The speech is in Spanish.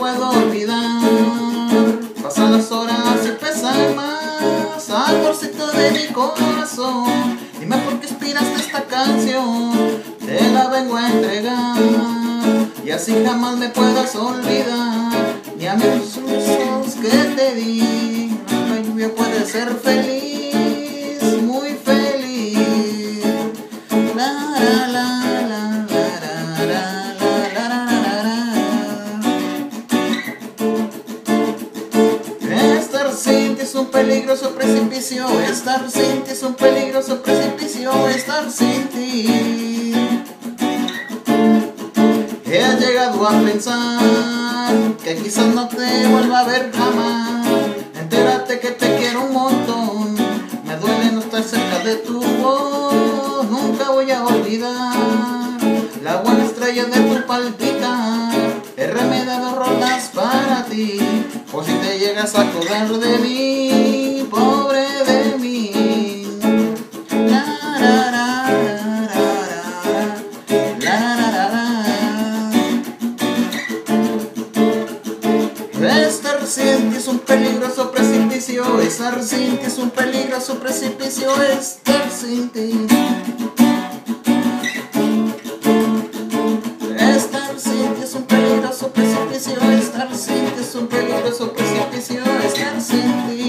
puedo olvidar. Pasan las horas y pesan más al bolsito de mi corazón. Dime por qué inspiraste esta canción, te la vengo a entregar. Y así jamás me puedas olvidar, ni a mis susos que te di. La lluvia puede ser feliz, muy feliz. La, la, la. Ti es un peligroso precipicio, estar sin ti es un peligroso precipicio, estar ti. He llegado a pensar que quizás no te vuelva a ver jamás. Entérate que te quiero un montón, me duele no estar cerca de tu voz. Nunca voy a olvidar la buena estrella de tu palpita. He remediado rolas para ti, por si te llegas a acordar de mí, pobre de mí. Estar sin ti es un peligroso precipicio, estar sin ti es un peligroso precipicio, estar sin ti. sin ti, son pelotas que sin ti, si no están sin.